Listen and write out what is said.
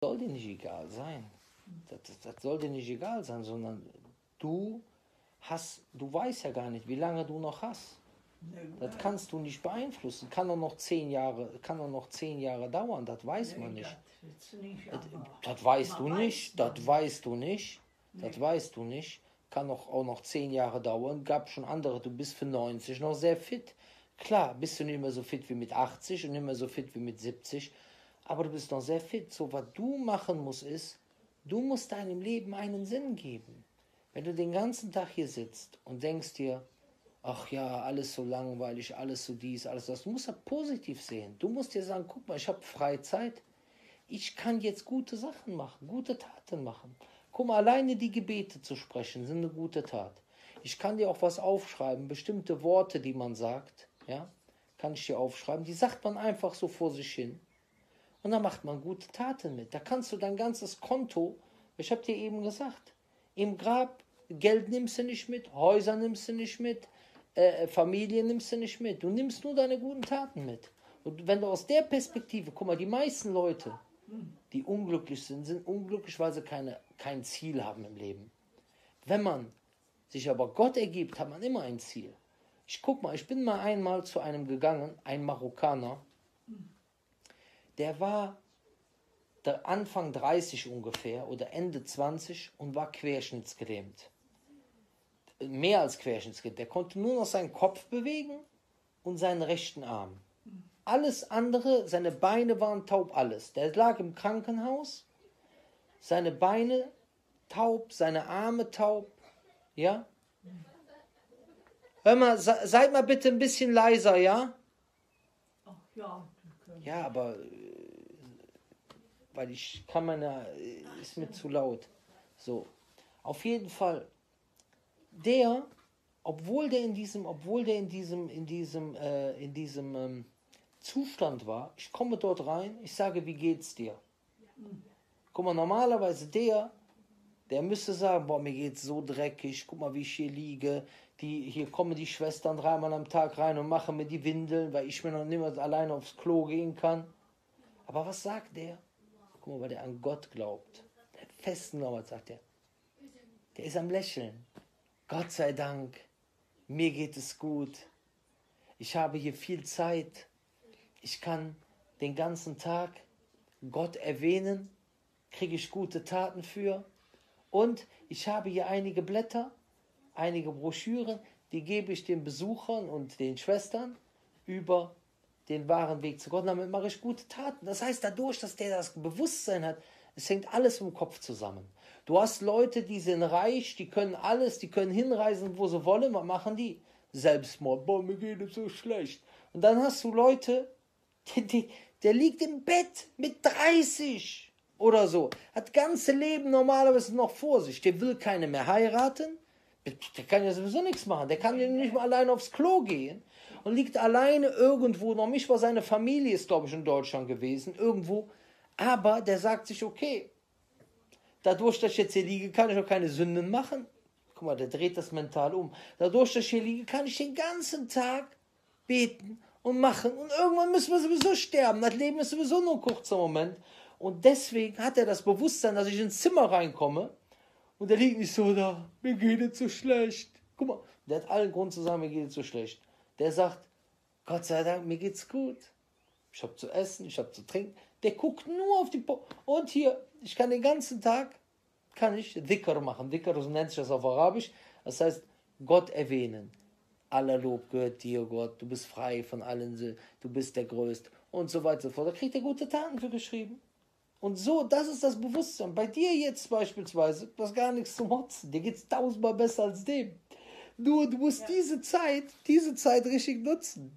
soll dir nicht egal sein. Das, das, das soll dir nicht egal sein, sondern du hast, du weißt ja gar nicht, wie lange du noch hast. Das kannst du nicht beeinflussen. Kann doch noch zehn Jahre, kann doch noch zehn Jahre dauern. Das weiß man nicht. Das, weißt du nicht. Das weißt du nicht. Das weißt du nicht. Kann doch auch noch zehn Jahre dauern. Gab schon andere. Du bist für 90 noch sehr fit. Klar, bist du nicht mehr so fit wie mit 80 und nicht mehr so fit wie mit 70. Aber du bist noch sehr fit. So, was du machen musst, ist, du musst deinem Leben einen Sinn geben. Wenn du den ganzen Tag hier sitzt und denkst dir, ach ja, alles so langweilig, alles so dies, alles das. Du musst das positiv sehen. Du musst dir sagen, guck mal, ich habe Freizeit. Ich kann jetzt gute Sachen machen, gute Taten machen. Guck mal, alleine die Gebete zu sprechen, sind eine gute Tat. Ich kann dir auch was aufschreiben, bestimmte Worte, die man sagt, ja, kann ich dir aufschreiben. Die sagt man einfach so vor sich hin. Und dann macht man gute Taten mit. Da kannst du dein ganzes Konto, ich habe dir eben gesagt, im Grab Geld nimmst du nicht mit, Häuser nimmst du nicht mit, äh, Familie nimmst du nicht mit. Du nimmst nur deine guten Taten mit. Und wenn du aus der Perspektive, guck mal, die meisten Leute, die unglücklich sind, sind unglücklich, weil sie keine, kein Ziel haben im Leben. Wenn man sich aber Gott ergibt, hat man immer ein Ziel. Ich guck mal, ich bin mal einmal zu einem gegangen, ein Marokkaner, der war der Anfang 30 ungefähr oder Ende 20 und war querschnittsgelähmt mehr als Querschnittskind. Der konnte nur noch seinen Kopf bewegen und seinen rechten Arm. Alles andere, seine Beine waren taub, alles. Der lag im Krankenhaus, seine Beine taub, seine Arme taub. Ja? Hör mal, seid mal bitte ein bisschen leiser, ja? Ja. Ja, aber äh, weil ich kann meine, äh, ist mir zu laut. So, auf jeden Fall der, obwohl der in diesem, obwohl der in diesem, in diesem, äh, in diesem ähm, Zustand war, ich komme dort rein, ich sage, wie geht's dir? Guck mal, normalerweise der, der müsste sagen, boah, mir geht's so dreckig, guck mal, wie ich hier liege. Die, hier kommen die Schwestern dreimal am Tag rein und machen mir die Windeln, weil ich mir noch mehr alleine aufs Klo gehen kann. Aber was sagt der? Guck mal, weil der an Gott glaubt. Der festen Glauben sagt er. Der ist am Lächeln. Gott sei Dank, mir geht es gut. Ich habe hier viel Zeit. Ich kann den ganzen Tag Gott erwähnen, kriege ich gute Taten für. Und ich habe hier einige Blätter, einige Broschüren, die gebe ich den Besuchern und den Schwestern über den wahren Weg zu Gott. Damit mache ich gute Taten. Das heißt, dadurch, dass der das Bewusstsein hat, es hängt alles im Kopf zusammen. Du hast Leute, die sind reich, die können alles, die können hinreisen, wo sie wollen. Was machen die? Selbstmord. Boah, mir geht es so schlecht. Und dann hast du Leute, die, die, der liegt im Bett mit 30 oder so. Hat ganze Leben normalerweise noch vor sich. Der will keine mehr heiraten. Der kann ja sowieso nichts machen. Der kann ja nicht mal alleine aufs Klo gehen und liegt alleine irgendwo. Noch nicht mal seine Familie ist, glaube ich, in Deutschland gewesen. Irgendwo. Aber der sagt sich, okay, Dadurch, dass ich jetzt hier liege, kann ich auch keine Sünden machen. Guck mal, der dreht das mental um. Dadurch, dass ich hier liege, kann ich den ganzen Tag beten und machen. Und irgendwann müssen wir sowieso sterben. Das Leben ist sowieso nur ein kurzer Moment. Und deswegen hat er das Bewusstsein, dass ich ins Zimmer reinkomme und der liegt nicht so da. Mir geht es so schlecht. Guck mal, der hat allen Grund zu sagen, mir geht es so schlecht. Der sagt, Gott sei Dank, mir geht's gut. Ich habe zu essen, ich habe zu trinken. Der guckt nur auf die po und hier, ich kann den ganzen Tag kann ich Dhikr machen. Dhikr, so nennt sich das auf Arabisch. Das heißt, Gott erwähnen. Aller Lob gehört dir, Gott. Du bist frei von allen, du bist der Größte und so weiter und so fort. Da kriegt er gute Taten für geschrieben. Und so, das ist das Bewusstsein. Bei dir jetzt beispielsweise, du hast gar nichts zu motzen. Dir geht es tausendmal besser als dem. Nur, du musst ja. diese Zeit, diese Zeit richtig nutzen.